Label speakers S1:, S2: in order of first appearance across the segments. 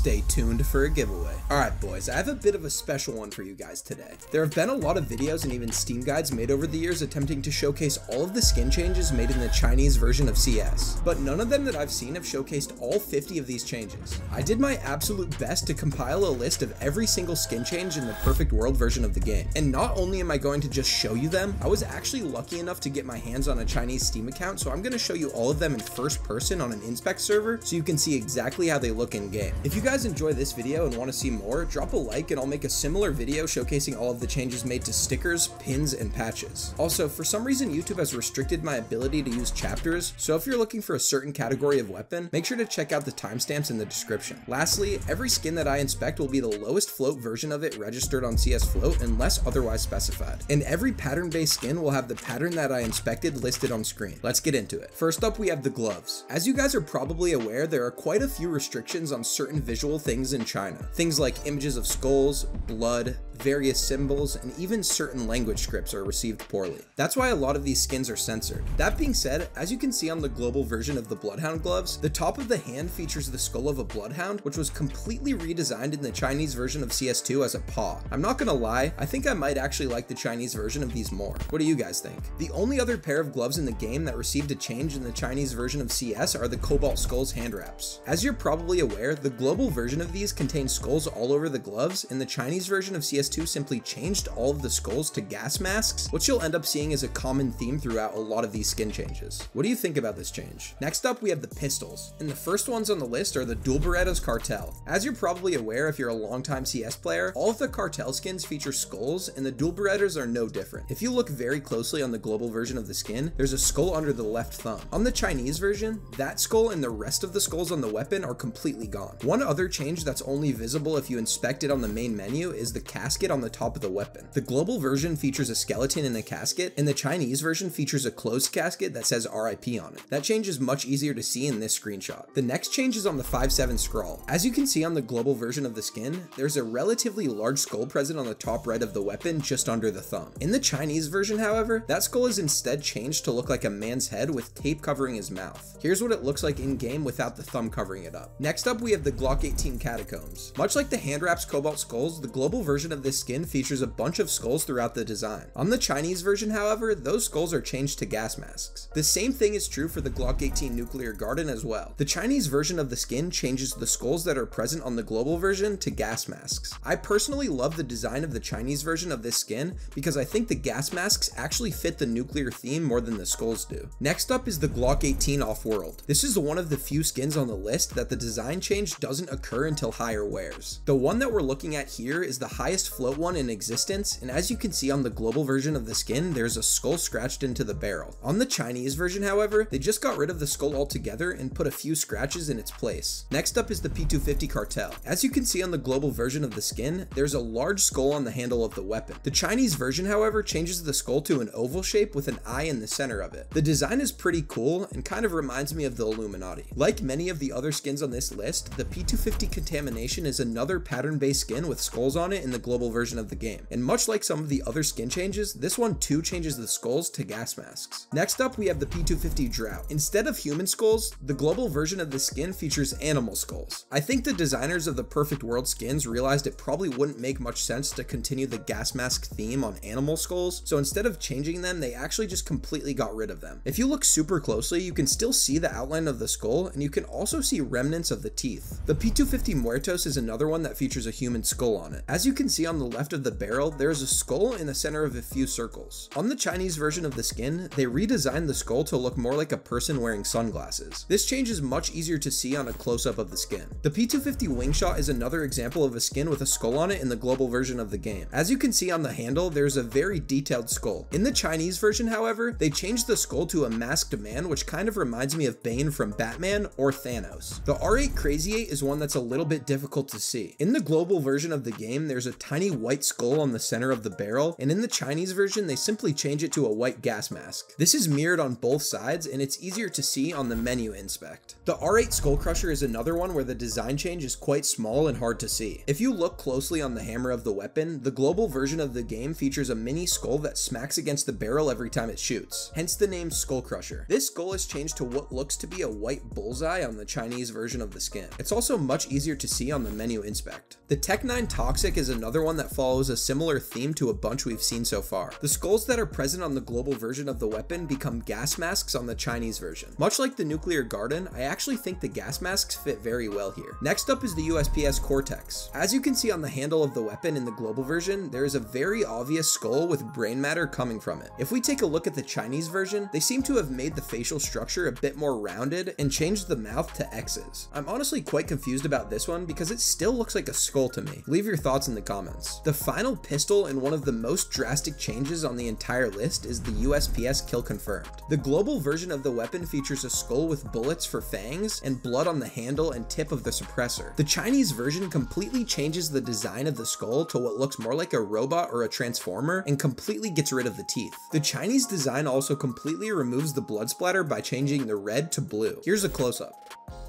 S1: Stay tuned for a giveaway. Alright boys, I have a bit of a special one for you guys today. There have been a lot of videos and even Steam guides made over the years attempting to showcase all of the skin changes made in the Chinese version of CS, but none of them that I've seen have showcased all 50 of these changes. I did my absolute best to compile a list of every single skin change in the perfect world version of the game, and not only am I going to just show you them, I was actually lucky enough to get my hands on a Chinese Steam account, so I'm going to show you all of them in first person on an inspect server so you can see exactly how they look in game. If you guys enjoy this video and want to see more, drop a like and I'll make a similar video showcasing all of the changes made to stickers, pins, and patches. Also, for some reason YouTube has restricted my ability to use chapters, so if you're looking for a certain category of weapon, make sure to check out the timestamps in the description. Lastly, every skin that I inspect will be the lowest float version of it registered on CS Float unless otherwise specified. And every pattern-based skin will have the pattern that I inspected listed on screen. Let's get into it. First up, we have the gloves. As you guys are probably aware, there are quite a few restrictions on certain visual things in China. Things like images of skulls, blood, various symbols, and even certain language scripts are received poorly. That's why a lot of these skins are censored. That being said, as you can see on the global version of the Bloodhound gloves, the top of the hand features the skull of a Bloodhound, which was completely redesigned in the Chinese version of CS2 as a paw. I'm not gonna lie, I think I might actually like the Chinese version of these more. What do you guys think? The only other pair of gloves in the game that received a change in the Chinese version of CS are the Cobalt Skulls hand wraps. As you're probably aware, the global version of these contains skulls all over the gloves, and the Chinese version of CS2 simply changed all of the skulls to gas masks, which you'll end up seeing as a common theme throughout a lot of these skin changes. What do you think about this change? Next up, we have the pistols, and the first ones on the list are the Dual Berettas Cartel. As you're probably aware if you're a longtime CS player, all of the Cartel skins feature skulls, and the Dual Berettas are no different. If you look very closely on the global version of the skin, there's a skull under the left thumb. On the Chinese version, that skull and the rest of the skulls on the weapon are completely gone. One other change that's only visible if you inspect it on the main menu is the casket on the top of the weapon. The global version features a skeleton in a casket, and the Chinese version features a closed casket that says RIP on it. That change is much easier to see in this screenshot. The next change is on the 5-7 Scrawl. As you can see on the global version of the skin, there's a relatively large skull present on the top right of the weapon just under the thumb. In the Chinese version, however, that skull is instead changed to look like a man's head with tape covering his mouth. Here's what it looks like in game without the thumb covering it up. Next up, we have the Glock 18 Catacombs. Much like the hand wraps Cobalt Skulls, the global version of this skin features a bunch of skulls throughout the design. On the Chinese version, however, those skulls are changed to gas masks. The same thing is true for the Glock 18 Nuclear Garden as well. The Chinese version of the skin changes the skulls that are present on the global version to gas masks. I personally love the design of the Chinese version of this skin because I think the gas masks actually fit the nuclear theme more than the skulls do. Next up is the Glock 18 Off-World. This is one of the few skins on the list that the design change doesn't occur until higher wears. The one that we're looking at here is the highest float one in existence, and as you can see on the global version of the skin, there's a skull scratched into the barrel. On the Chinese version, however, they just got rid of the skull altogether and put a few scratches in its place. Next up is the P250 Cartel. As you can see on the global version of the skin, there's a large skull on the handle of the weapon. The Chinese version, however, changes the skull to an oval shape with an eye in the center of it. The design is pretty cool and kind of reminds me of the Illuminati. Like many of the other skins on this list, the P250 Contamination is another pattern-based skin with skulls on it in the global version of the game. And much like some of the other skin changes, this one too changes the skulls to gas masks. Next up, we have the P250 Drought. Instead of human skulls, the global version of the skin features animal skulls. I think the designers of the Perfect World skins realized it probably wouldn't make much sense to continue the gas mask theme on animal skulls, so instead of changing them, they actually just completely got rid of them. If you look super closely, you can still see the outline of the skull, and you can also see remnants of the teeth. The P250 Muertos is another one that features a human skull on it. As you can see on the left of the barrel, there is a skull in the center of a few circles. On the Chinese version of the skin, they redesigned the skull to look more like a person wearing sunglasses. This change is much easier to see on a close-up of the skin. The P250 Wingshot is another example of a skin with a skull on it in the global version of the game. As you can see on the handle, there's a very detailed skull. In the Chinese version, however, they changed the skull to a masked man, which kind of reminds me of Bane from Batman or Thanos. The R8 Crazy 8 is one that's a little bit difficult to see. In the global version of the game, there's a tiny tiny white skull on the center of the barrel, and in the Chinese version, they simply change it to a white gas mask. This is mirrored on both sides, and it's easier to see on the menu inspect. The R8 Skull Crusher is another one where the design change is quite small and hard to see. If you look closely on the hammer of the weapon, the global version of the game features a mini skull that smacks against the barrel every time it shoots, hence the name Skull Crusher. This skull is changed to what looks to be a white bullseye on the Chinese version of the skin. It's also much easier to see on the menu inspect. The Tec-9 Toxic is another one that follows a similar theme to a bunch we've seen so far. The skulls that are present on the global version of the weapon become gas masks on the Chinese version. Much like the Nuclear Garden, I actually think the gas masks fit very well here. Next up is the USP-S Cortex. As you can see on the handle of the weapon in the global version, there is a very obvious skull with brain matter coming from it. If we take a look at the Chinese version, they seem to have made the facial structure a bit more rounded and changed the mouth to X's. I'm honestly quite confused about this one because it still looks like a skull to me. Leave your thoughts in the comments. The final pistol and one of the most drastic changes on the entire list is the USP-S Kill Confirmed. The global version of the weapon features a skull with bullets for fangs and blood on the handle and tip of the suppressor. The Chinese version completely changes the design of the skull to what looks more like a robot or a transformer and completely gets rid of the teeth. The Chinese design also completely removes the blood splatter by changing the red to blue. Here's a close-up.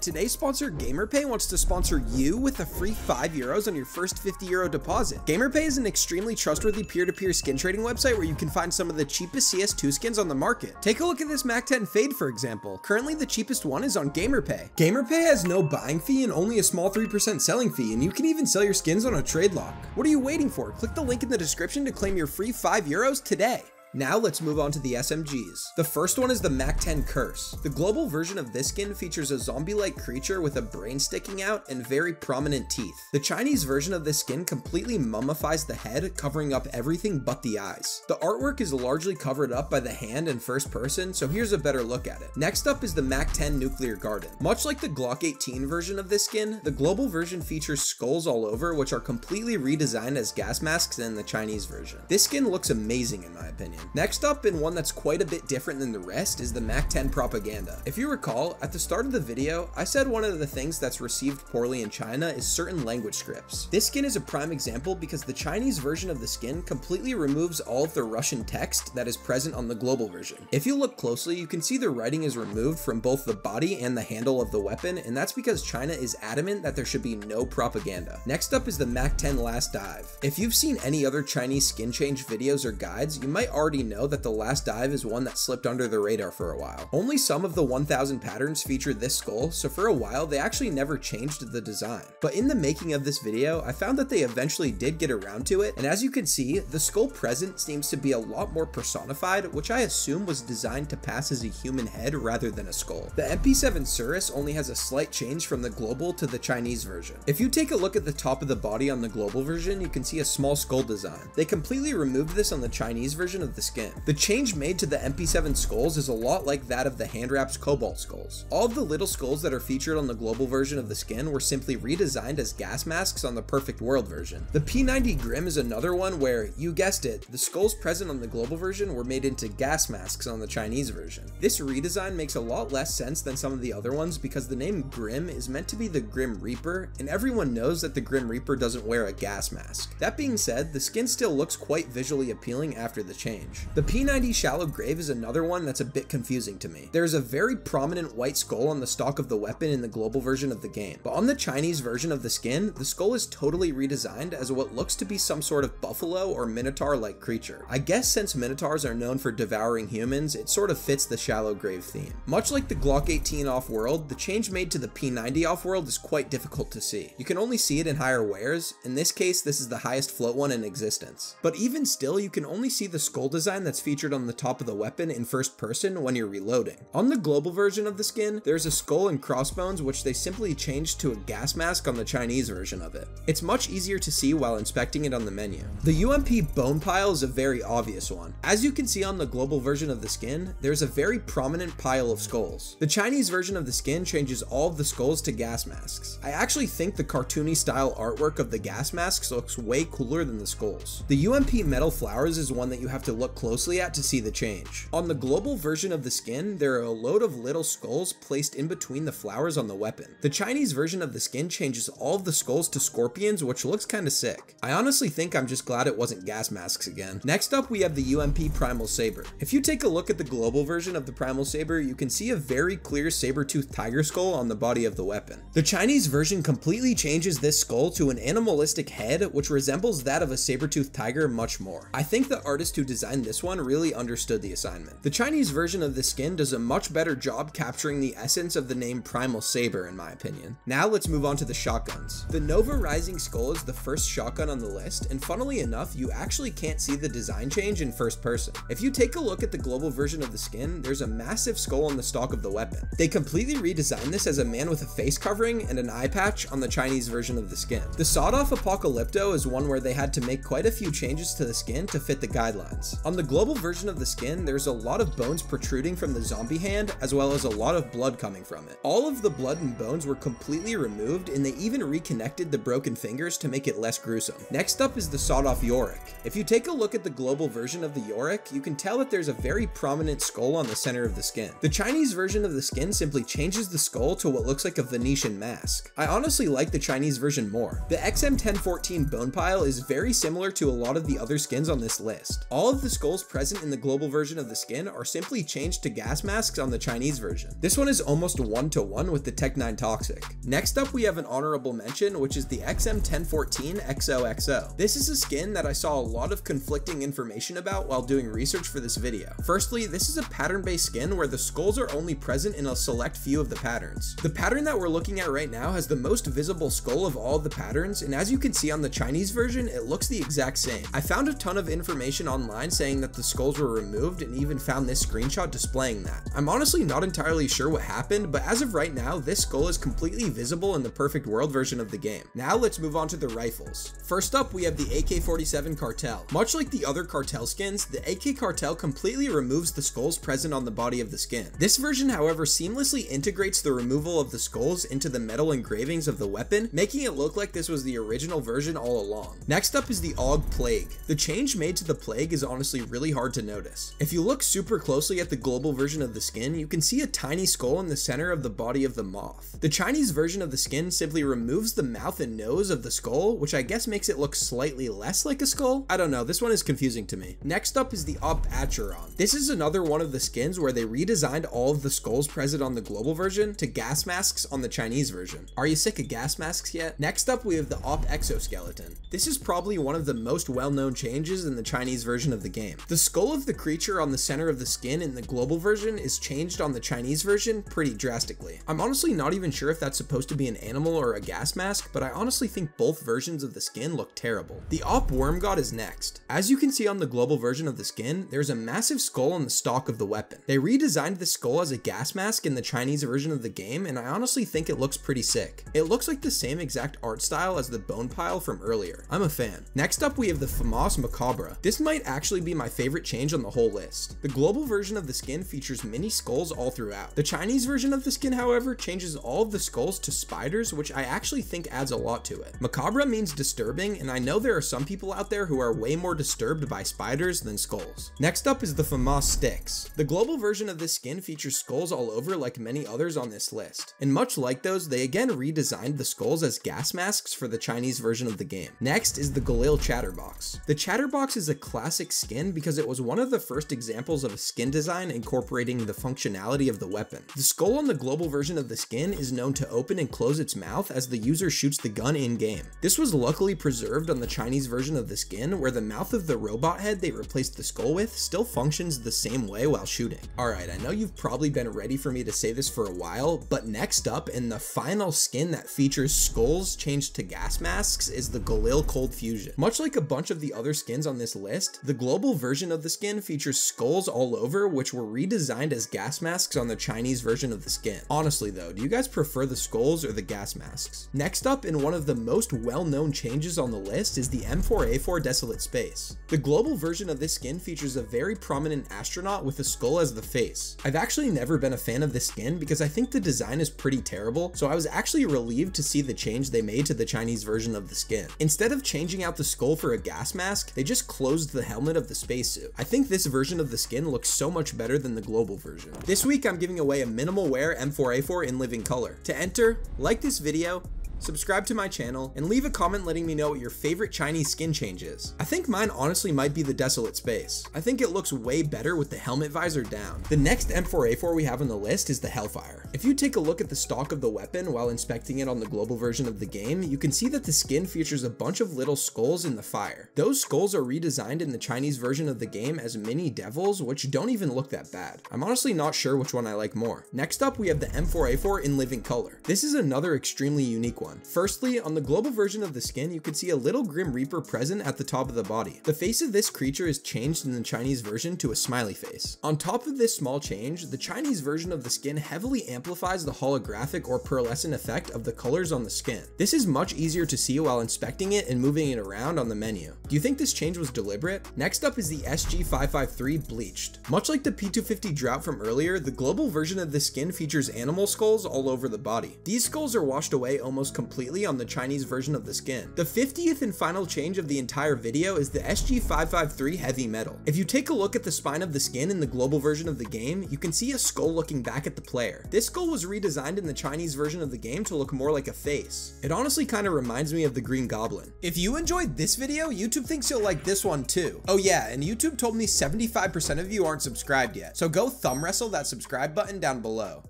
S1: Today's sponsor, GamerPay, wants to sponsor you with a free 5 euros on your first 50 euro deposit. GamerPay is an extremely trustworthy peer-to-peer -peer skin trading website where you can find some of the cheapest CS2 skins on the market. Take a look at this MAC-10 Fade, for example. Currently, the cheapest one is on GamerPay. GamerPay has no buying fee and only a small 3% selling fee, and you can even sell your skins on a trade lock. What are you waiting for? Click the link in the description to claim your free 5 euros today. Now let's move on to the SMGs. The first one is the MAC-10 Curse. The global version of this skin features a zombie-like creature with a brain sticking out and very prominent teeth. The Chinese version of this skin completely mummifies the head, covering up everything but the eyes. The artwork is largely covered up by the hand in first person, so here's a better look at it. Next up is the MAC-10 Nuclear Garden. Much like the Glock 18 version of this skin, the global version features skulls all over, which are completely redesigned as gas masks in the Chinese version. This skin looks amazing in my opinion. Next up, and one that's quite a bit different than the rest, is the MAC-10 propaganda. If you recall, at the start of the video, I said one of the things that's received poorly in China is certain language scripts. This skin is a prime example because the Chinese version of the skin completely removes all of the Russian text that is present on the global version. If you look closely, you can see the writing is removed from both the body and the handle of the weapon, and that's because China is adamant that there should be no propaganda. Next up is the MAC-10 Last Dive. If you've seen any other Chinese skin change videos or guides, you might already already know that the last dive is one that slipped under the radar for a while. Only some of the 1000 patterns feature this skull, so for a while they actually never changed the design. But in the making of this video, I found that they eventually did get around to it, and as you can see, the skull present seems to be a lot more personified, which I assume was designed to pass as a human head rather than a skull. The MP7 Cirrus only has a slight change from the global to the Chinese version. If you take a look at the top of the body on the global version, you can see a small skull design. They completely removed this on the Chinese version of the skin. The change made to the MP7 skulls is a lot like that of the hand wraps Cobalt skulls. All of the little skulls that are featured on the global version of the skin were simply redesigned as gas masks on the Perfect World version. The P90 Grim is another one where, you guessed it, the skulls present on the global version were made into gas masks on the Chinese version. This redesign makes a lot less sense than some of the other ones because the name Grim is meant to be the Grim Reaper, and everyone knows that the Grim Reaper doesn't wear a gas mask. That being said, the skin still looks quite visually appealing after the change. The P90 Shallow Grave is another one that's a bit confusing to me. There is a very prominent white skull on the stock of the weapon in the global version of the game, but on the Chinese version of the skin, the skull is totally redesigned as what looks to be some sort of buffalo or minotaur-like creature. I guess since minotaurs are known for devouring humans, it sort of fits the Shallow Grave theme. Much like the Glock 18 off-world, the change made to the P90 off-world is quite difficult to see. You can only see it in higher wears, in this case this is the highest float one in existence. But even still, you can only see the skull design that's featured on the top of the weapon in first person when you're reloading. On the global version of the skin, there's a skull and crossbones which they simply changed to a gas mask on the Chinese version of it. It's much easier to see while inspecting it on the menu. The UMP bone pile is a very obvious one. As you can see on the global version of the skin, there's a very prominent pile of skulls. The Chinese version of the skin changes all of the skulls to gas masks. I actually think the cartoony style artwork of the gas masks looks way cooler than the skulls. The UMP metal flowers is one that you have to look look closely at to see the change. On the global version of the skin, there are a load of little skulls placed in between the flowers on the weapon. The Chinese version of the skin changes all of the skulls to scorpions, which looks kinda sick. I honestly think I'm just glad it wasn't gas masks again. Next up, we have the UMP Primal Saber. If you take a look at the global version of the Primal Saber, you can see a very clear saber-toothed tiger skull on the body of the weapon. The Chinese version completely changes this skull to an animalistic head, which resembles that of a saber-toothed tiger much more. I think the artist who designed this one really understood the assignment. The Chinese version of the skin does a much better job capturing the essence of the name Primal Saber in my opinion. Now let's move on to the shotguns. The Nova Rising Skull is the first shotgun on the list, and funnily enough, you actually can't see the design change in first person. If you take a look at the global version of the skin, there's a massive skull on the stock of the weapon. They completely redesigned this as a man with a face covering and an eye patch on the Chinese version of the skin. The sawed-off Apocalypto is one where they had to make quite a few changes to the skin to fit the guidelines. On the global version of the skin, there's a lot of bones protruding from the zombie hand, as well as a lot of blood coming from it. All of the blood and bones were completely removed, and they even reconnected the broken fingers to make it less gruesome. Next up is the sawed-off Yorick. If you take a look at the global version of the Yorick, you can tell that there's a very prominent skull on the center of the skin. The Chinese version of the skin simply changes the skull to what looks like a Venetian mask. I honestly like the Chinese version more. The XM1014 bone pile is very similar to a lot of the other skins on this list. All of the skulls present in the global version of the skin are simply changed to gas masks on the Chinese version. This one is almost one to one with the Tec-9 Toxic. Next up, we have an honorable mention, which is the XM1014 XOXO. This is a skin that I saw a lot of conflicting information about while doing research for this video. Firstly, this is a pattern-based skin where the skulls are only present in a select few of the patterns. The pattern that we're looking at right now has the most visible skull of all the patterns, and as you can see on the Chinese version, it looks the exact same. I found a ton of information online saying that the skulls were removed and even found this screenshot displaying that. I'm honestly not entirely sure what happened, but as of right now, this skull is completely visible in the Perfect World version of the game. Now let's move on to the rifles. First up, we have the AK-47 Cartel. Much like the other Cartel skins, the AK Cartel completely removes the skulls present on the body of the skin. This version, however, seamlessly integrates the removal of the skulls into the metal engravings of the weapon, making it look like this was the original version all along. Next up is the AUG Plague. The change made to the Plague is honestly really hard to notice. If you look super closely at the global version of the skin, you can see a tiny skull in the center of the body of the moth. The Chinese version of the skin simply removes the mouth and nose of the skull, which I guess makes it look slightly less like a skull? I don't know, this one is confusing to me. Next up is the Op Acheron. This is another one of the skins where they redesigned all of the skulls present on the global version to gas masks on the Chinese version. Are you sick of gas masks yet? Next up, we have the Op Exoskeleton. This is probably one of the most well-known changes in the Chinese version of the game. The skull of the creature on the center of the skin in the global version is changed on the Chinese version pretty drastically. I'm honestly not even sure if that's supposed to be an animal or a gas mask, but I honestly think both versions of the skin look terrible. The Op Worm God is next. As you can see on the global version of the skin, there's a massive skull on the stock of the weapon. They redesigned the skull as a gas mask in the Chinese version of the game, and I honestly think it looks pretty sick. It looks like the same exact art style as the bone pile from earlier. I'm a fan. Next up, we have the FAMAS Macabre. This might actually be my favorite change on the whole list. The global version of the skin features mini skulls all throughout. The Chinese version of the skin, however, changes all of the skulls to spiders, which I actually think adds a lot to it. Macabre means disturbing, and I know there are some people out there who are way more disturbed by spiders than skulls. Next up is the FAMAS Styx. The global version of this skin features skulls all over like many others on this list. And much like those, they again redesigned the skulls as gas masks for the Chinese version of the game. Next is the Galil Chatterbox. The Chatterbox is a classic skin because it was one of the first examples of a skin design incorporating the functionality of the weapon. The skull on the global version of the skin is known to open and close its mouth as the user shoots the gun in-game. This was luckily preserved on the Chinese version of the skin where the mouth of the robot head they replaced the skull with still functions the same way while shooting. Alright, I know you've probably been ready for me to say this for a while, but next up in the final skin that features skulls changed to gas masks is the Galil Cold Fusion. Much like a bunch of the other skins on this list, the global version of the skin features skulls all over which were redesigned as gas masks on the Chinese version of the skin. Honestly though, do you guys prefer the skulls or the gas masks? Next up in one of the most well-known changes on the list is the M4A4 Desolate Space. The global version of this skin features a very prominent astronaut with a skull as the face. I've actually never been a fan of this skin because I think the design is pretty terrible, so I was actually relieved to see the change they made to the Chinese version of the skin. Instead of changing out the skull for a gas mask, they just closed the helmet of the spacesuit. I think this version of the skin looks so much better than the global version. This week I'm giving away a minimal wear M4A4 in living color. To enter, like this video, subscribe to my channel, and leave a comment letting me know what your favorite Chinese skin change is. I think mine honestly might be the Desolate Space. I think it looks way better with the helmet visor down. The next M4A4 we have on the list is the Hellfire. If you take a look at the stock of the weapon while inspecting it on the global version of the game, you can see that the skin features a bunch of little skulls in the fire. Those skulls are redesigned in the Chinese version of the game as mini devils, which don't even look that bad. I'm honestly not sure which one I like more. Next up, we have the M4A4 in living color. This is another extremely unique one one. Firstly, on the global version of the skin, you can see a little Grim Reaper present at the top of the body. The face of this creature is changed in the Chinese version to a smiley face. On top of this small change, the Chinese version of the skin heavily amplifies the holographic or pearlescent effect of the colors on the skin. This is much easier to see while inspecting it and moving it around on the menu. Do you think this change was deliberate? Next up is the SG553 Bleached. Much like the P250 Drought from earlier, the global version of the skin features animal skulls all over the body. These skulls are washed away almost completely on the Chinese version of the skin. The 50th and final change of the entire video is the SG553 Heavy Metal. If you take a look at the spine of the skin in the global version of the game, you can see a skull looking back at the player. This skull was redesigned in the Chinese version of the game to look more like a face. It honestly kind of reminds me of the Green Goblin. If you enjoyed this video, YouTube thinks you'll like this one too. Oh yeah, and YouTube told me 75% of you aren't subscribed yet, so go thumb wrestle that subscribe button down below.